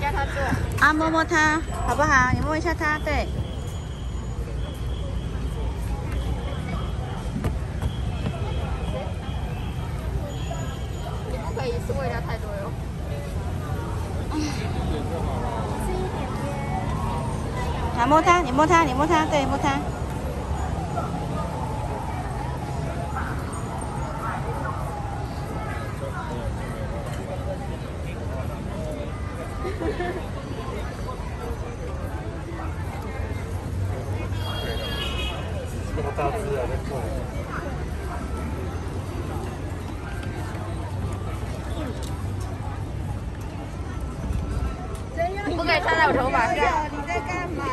叫他做啊，摸摸它，好不好？你摸一下它，对。你不可以是喂它太多哟。来摸它，你摸它，你摸它，对，摸它。这么大只啊，在做。不可以插在我头发上。你在干嘛？